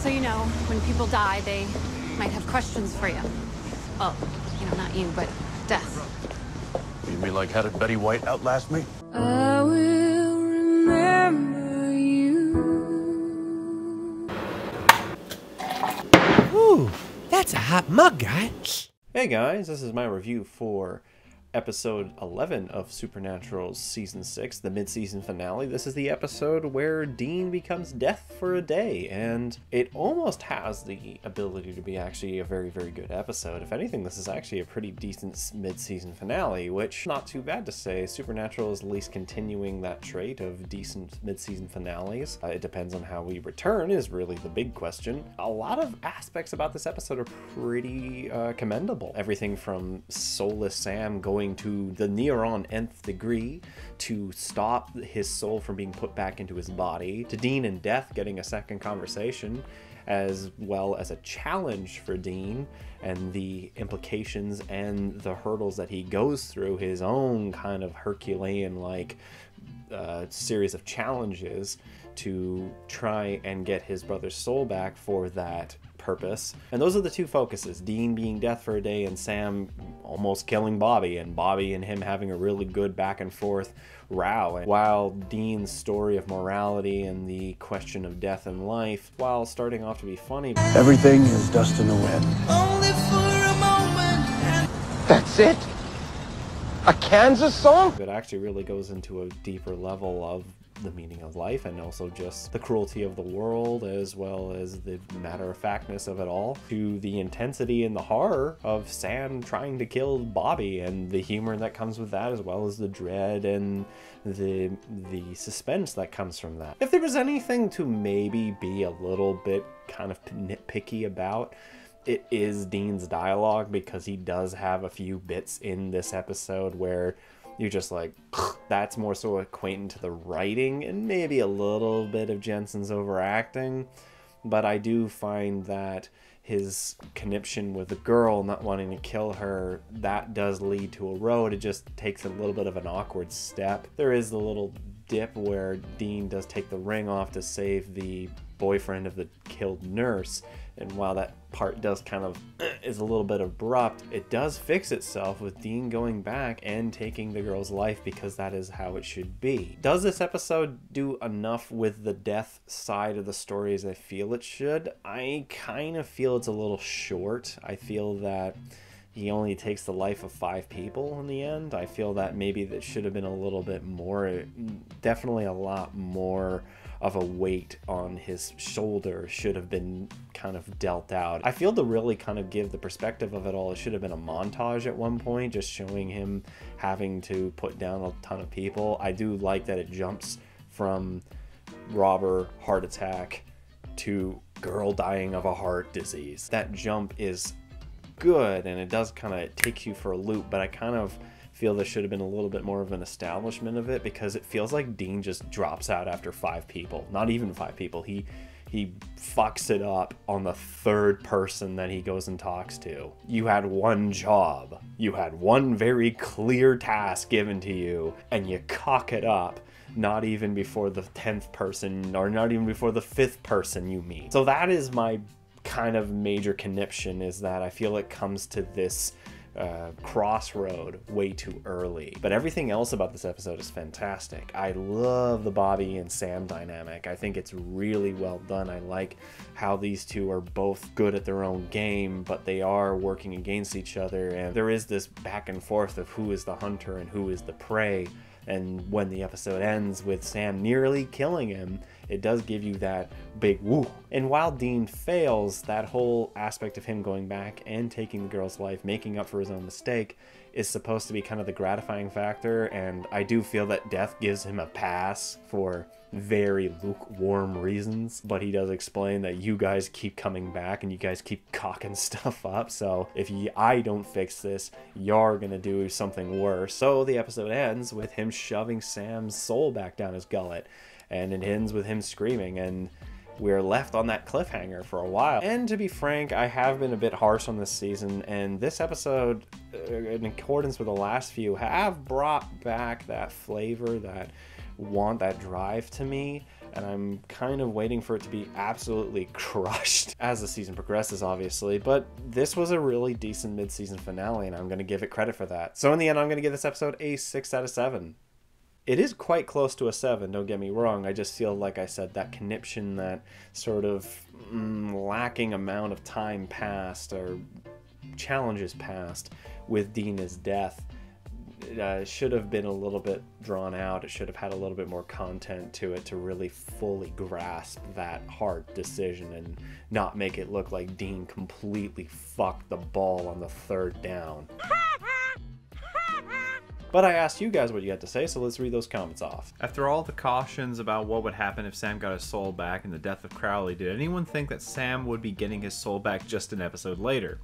Just so you know, when people die, they might have questions for you. Well, you know, not you, but death. You mean like how did Betty White outlast me? I will remember you. Ooh, that's a hot mug, guy. Hey guys, this is my review for episode 11 of Supernatural's season 6, the mid-season finale. This is the episode where Dean becomes death for a day, and it almost has the ability to be actually a very, very good episode. If anything, this is actually a pretty decent mid-season finale, which not too bad to say. Supernatural is at least continuing that trait of decent mid-season finales. Uh, it depends on how we return is really the big question. A lot of aspects about this episode are pretty uh, commendable. Everything from soulless Sam going to the Neuron nth degree to stop his soul from being put back into his body, to Dean and Death getting a second conversation, as well as a challenge for Dean and the implications and the hurdles that he goes through, his own kind of Herculean like uh, series of challenges to try and get his brother's soul back for that purpose. And those are the two focuses Dean being death for a day, and Sam almost killing Bobby, and Bobby and him having a really good back and forth row. And while Dean's story of morality and the question of death and life, while starting off to be funny, Everything is dust in the wind. Only for a moment. That's it? A Kansas song? it actually really goes into a deeper level of the meaning of life and also just the cruelty of the world as well as the matter of factness of it all to the intensity and the horror of Sam trying to kill Bobby and the humor that comes with that as well as the dread and the the suspense that comes from that. If there was anything to maybe be a little bit kind of nitpicky about it is Dean's dialogue because he does have a few bits in this episode where you're just like, that's more so acquainted to the writing and maybe a little bit of Jensen's overacting. But I do find that his conniption with the girl, not wanting to kill her, that does lead to a road. It just takes a little bit of an awkward step. There is a little dip where Dean does take the ring off to save the boyfriend of the killed nurse. And while that part does kind of is a little bit abrupt, it does fix itself with Dean going back and taking the girl's life because that is how it should be. Does this episode do enough with the death side of the story as I feel it should? I kind of feel it's a little short. I feel that he only takes the life of five people in the end. I feel that maybe that should have been a little bit more, definitely a lot more of a weight on his shoulder should have been kind of dealt out. I feel to really kind of give the perspective of it all, it should have been a montage at one point, just showing him having to put down a ton of people. I do like that it jumps from robber, heart attack, to girl dying of a heart disease. That jump is good and it does kind of take you for a loop, but I kind of feel there should have been a little bit more of an establishment of it because it feels like Dean just drops out after five people. Not even five people. He he fucks it up on the third person that he goes and talks to. You had one job. You had one very clear task given to you and you cock it up not even before the 10th person or not even before the 5th person you meet. So that is my kind of major conniption is that I feel it comes to this uh, crossroad way too early. But everything else about this episode is fantastic. I love the Bobby and Sam dynamic. I think it's really well done. I like how these two are both good at their own game, but they are working against each other. And there is this back and forth of who is the hunter and who is the prey. And when the episode ends with Sam nearly killing him, it does give you that big woo. And while Dean fails, that whole aspect of him going back and taking the girl's life, making up for his own mistake, is supposed to be kind of the gratifying factor. And I do feel that death gives him a pass for very lukewarm reasons, but he does explain that you guys keep coming back and you guys keep cocking stuff up. So if I don't fix this, you're gonna do something worse. So the episode ends with him shoving Sam's soul back down his gullet, and it ends with him screaming and. We're left on that cliffhanger for a while. And to be frank, I have been a bit harsh on this season, and this episode, uh, in accordance with the last few, have brought back that flavor, that want that drive to me. and I'm kind of waiting for it to be absolutely crushed as the season progresses, obviously. But this was a really decent mid season finale, and I'm going to give it credit for that. So, in the end, I'm going to give this episode a 6 out of 7 it is quite close to a seven. Don't get me wrong. I just feel like I said that conniption, that sort of mm, lacking amount of time passed or challenges passed with Dina's death. Uh, should have been a little bit drawn out. It should have had a little bit more content to it to really fully grasp that hard decision and not make it look like Dean completely fucked the ball on the third down. But I asked you guys what you had to say, so let's read those comments off. After all the cautions about what would happen if Sam got his soul back in the death of Crowley, did anyone think that Sam would be getting his soul back just an episode later?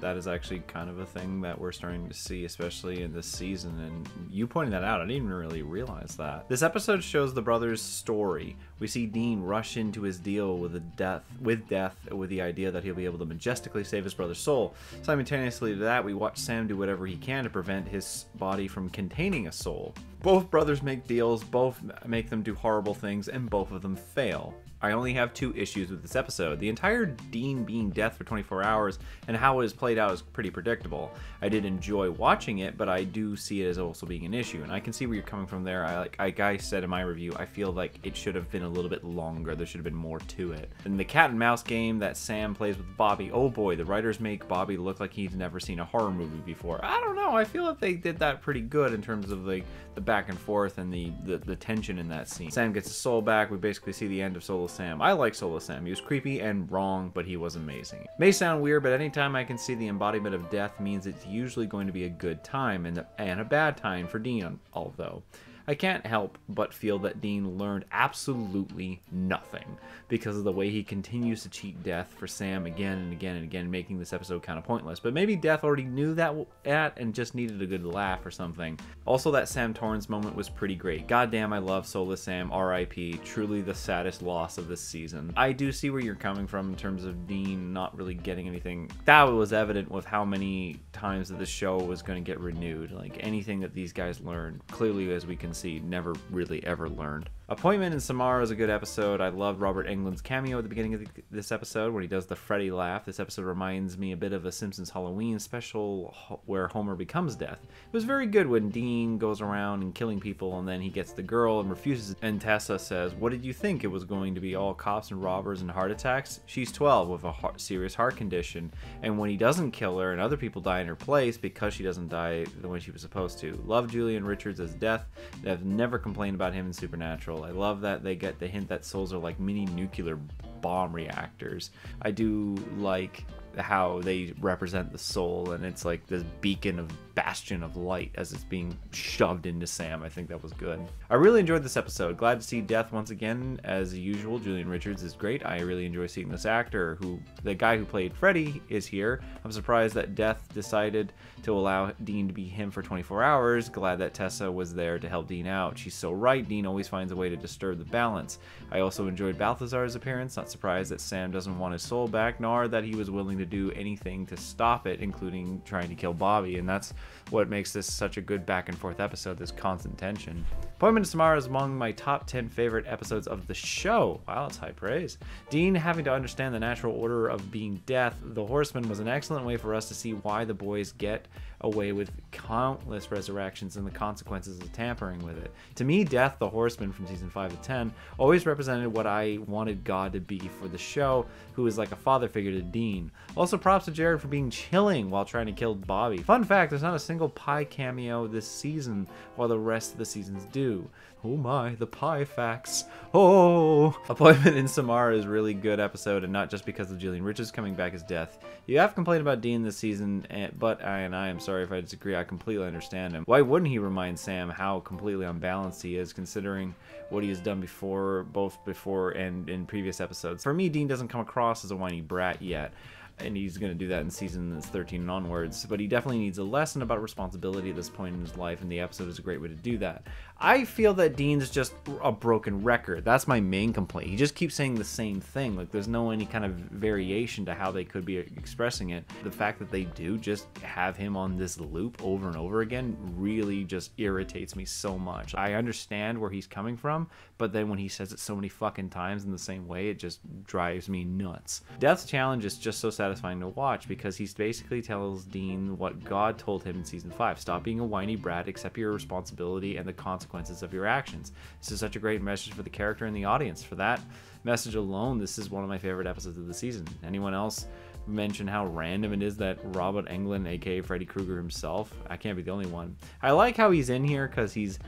That is actually kind of a thing that we're starting to see, especially in this season. And you pointed that out. I didn't even really realize that. This episode shows the brothers' story. We see Dean rush into his deal with the death, with death, with the idea that he'll be able to majestically save his brother's soul. Simultaneously to that, we watch Sam do whatever he can to prevent his body from containing a soul. Both brothers make deals, both make them do horrible things, and both of them fail. I only have two issues with this episode. The entire Dean being death for 24 hours and how it is played out is pretty predictable. I did enjoy watching it, but I do see it as also being an issue, and I can see where you're coming from there. I like, like I said in my review, I feel like it should have been a little bit longer. There should have been more to it. And the cat and mouse game that Sam plays with Bobby, oh boy, the writers make Bobby look like he's never seen a horror movie before. I don't know. I feel that they did that pretty good in terms of the the back and forth and the, the, the tension in that scene. Sam gets his soul back. We basically see the end of Solo Sam. I like Solo Sam. He was creepy and wrong, but he was amazing. May sound weird, but anytime I can see the embodiment of death means it's usually going to be a good time and, and a bad time for Dean, although. I can't help but feel that Dean learned absolutely nothing because of the way he continues to cheat death for Sam again and again and again, making this episode kind of pointless. But maybe Death already knew that at and just needed a good laugh or something. Also, that Sam Torrance moment was pretty great. Goddamn, I love Soulless Sam, RIP, truly the saddest loss of this season. I do see where you're coming from in terms of Dean not really getting anything. That was evident with how many times that the show was going to get renewed. Like anything that these guys learned, clearly as we can see, never really ever learned. Appointment in Samarra is a good episode. I loved Robert Englund's cameo at the beginning of the, this episode when he does the Freddy laugh. This episode reminds me a bit of a Simpsons Halloween special where Homer becomes death. It was very good when Dean goes around and killing people and then he gets the girl and refuses. And Tessa says, What did you think? It was going to be all cops and robbers and heart attacks? She's 12 with a heart, serious heart condition. And when he doesn't kill her and other people die in her place because she doesn't die the way she was supposed to. Love Julian Richings as Death. I've never complained about him in Supernatural. I love that they get the hint that souls are like mini nuclear bomb reactors. I do like how they represent the soul and it's like this beacon of bastion of light as it's being shoved into Sam. I think that was good. I really enjoyed this episode. Glad to see Death once again as usual. Julian Richings is great. I really enjoy seeing this actor who the guy who played Freddy is here. I'm surprised that Death decided to allow Dean to be him for 24 hours. Glad that Tessa was there to help Dean out. She's so right. Dean always finds a way to disturb the balance. I also enjoyed Balthazar's appearance. Not surprised that Sam doesn't want his soul back, nor that he was willing to do anything to stop it, including trying to kill Bobby. And that's what makes this such a good back and forth episode, this constant tension. Appointment to Samarra is among my top 10 favorite episodes of the show. Wow, that's high praise. Dean having to understand the natural order of being death, the horseman was an excellent way for us to see why the boys get away with countless resurrections and the consequences of tampering with it. To me, Death, the horseman from season 5 to 10, always represented what I wanted God to be for the show, who is like a father figure to Dean. Also, props to Jared for being chilling while trying to kill Bobby. Fun fact, there's not a single pie cameo this season, while the rest of the seasons do. Oh my, the pie facts. Oh! Appointment in Samarra is really good episode, and not just because of Julian Richings coming back as Death. You have complained about Dean this season, eh, but I, and I am sorry if I disagree, I completely understand him. Why wouldn't he remind Sam how completely unbalanced he is, considering what he has done before, both before and in previous episodes? For me, Dean doesn't come across as a whiny brat yet and he's going to do that in seasons 13 and onwards. But he definitely needs a lesson about responsibility at this point in his life, and the episode is a great way to do that. I feel that Dean's just a broken record. That's my main complaint. He just keeps saying the same thing. Like there's no any kind of variation to how they could be expressing it. The fact that they do just have him on this loop over and over again really just irritates me so much. I understand where he's coming from, but then when he says it so many fucking times in the same way, it just drives me nuts. Death's Challenge is just so satisfying to watch because he basically tells Dean what God told him in season 5. Stop being a whiny brat, accept your responsibility and the consequences of your actions. This is such a great message for the character and the audience. For that message alone, this is one of my favorite episodes of the season. Anyone else mention how random it is that Robert Englund, aka Freddy Krueger himself, I can't be the only one. I like how he's in here because he's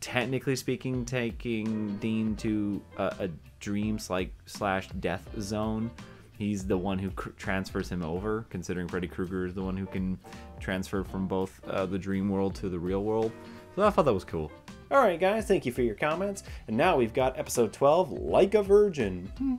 technically speaking taking Dean to a, a dreams like slash death zone. He's the one who cr- transfers him over, considering Freddy Krueger is the one who can transfer from both uh, the dream world to the real world. So I thought that was cool. Alright, guys, thank you for your comments. And now we've got episode 12 Like a Virgin.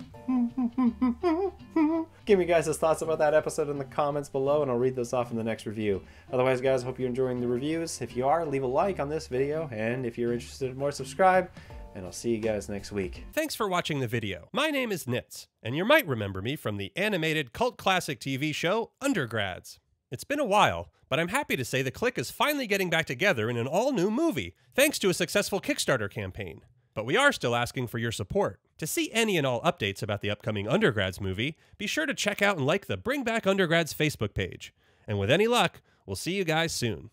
Give me guys' his thoughts about that episode in the comments below, and I'll read those off in the next review. Otherwise, guys, hope you're enjoying the reviews. If you are, leave a like on this video, and if you're interested in more, subscribe. And I'll see you guys next week. Thanks for watching the video. My name is Nitz, and you might remember me from the animated cult classic TV show Undergrads. It's been a while, but I'm happy to say the clique is finally getting back together in an all new movie, thanks to a successful Kickstarter campaign. But we are still asking for your support. To see any and all updates about the upcoming Undergrads movie, be sure to check out and like the Bring Back Undergrads Facebook page. And with any luck, we'll see you guys soon.